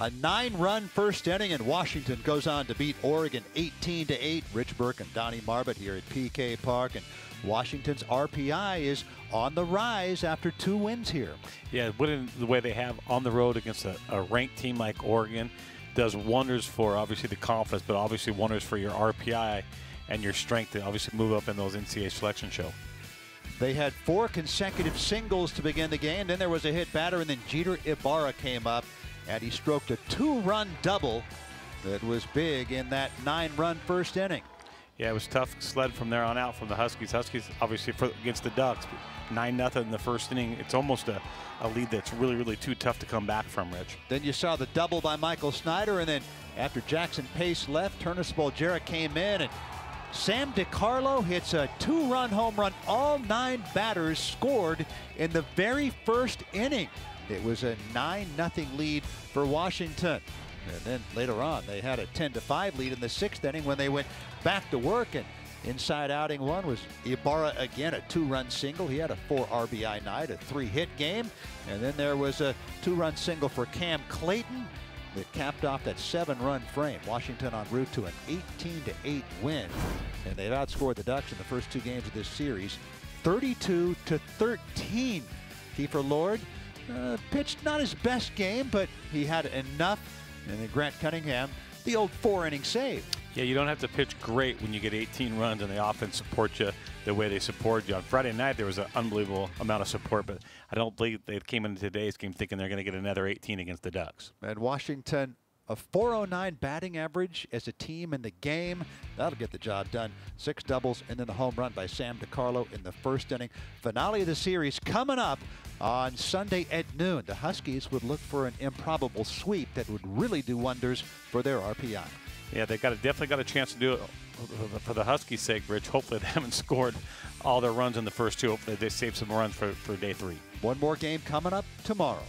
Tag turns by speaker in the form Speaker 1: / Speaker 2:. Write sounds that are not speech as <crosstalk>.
Speaker 1: A nine-run first inning, and Washington goes on to beat Oregon 18 to 8. Rich Burke and Donnie Marbut here at PK Park, and Washington's RPI is on the rise after two wins here.
Speaker 2: Yeah, winning the way they have on the road against a, a ranked team like Oregon does wonders for obviously the confidence, but obviously wonders for your RPI and your strength to obviously move up in those NCAA selection show.
Speaker 1: They had four consecutive singles to begin the game. Then there was a hit batter, and then Jeter Ibarra came up, and he stroked a two-run double that was big in that nine-run first inning.
Speaker 2: Yeah, it was tough sled from there on out from the Huskies. Huskies obviously for, against the Ducks, nine nothing in the first inning. It's almost a, a lead that's really really too tough to come back from, Rich.
Speaker 1: Then you saw the double by Michael Snyder, and then after Jackson Pace left, Turner Spoljaric came in, and Sam DiCarlo hits a two-run home run. All nine batters scored in the very first inning. It was a 9-0 lead for Washington. And then later on, they had a 10 to 5 lead in the sixth inning when they went back to work. And inside outing one was Ibarra again, a two run single. He had a four RBI night, a three hit game. And then there was a two run single for Cam Clayton that capped off that seven run frame. Washington en route to an 18 to 8 win. And they've outscored the Ducks in the first two games of this series 32 to 13. Kiefer Lord uh, pitched not his best game, but he had enough. And then Grant Cunningham, the old four inning save.
Speaker 2: Yeah, you don't have to pitch great when you get 18 runs and the offense supports you the way they support you. On Friday night, there was an unbelievable amount of support, but I don't believe they came into today's game thinking they're going to get another 18 against the Ducks.
Speaker 1: And Washington a 409 batting average as a team in the game. That'll get the job done. Six doubles and then the home run by Sam DiCarlo in the first inning. Finale of the series coming up on Sunday at noon. The Huskies would look for an improbable sweep that would really do wonders for their RPI.
Speaker 2: Yeah, they got a, definitely got a chance to do it for the Huskies' sake, Rich. Hopefully, <laughs> they haven't scored all their runs in the first two. Hopefully, they save some runs for, for day three.
Speaker 1: One more game coming up tomorrow.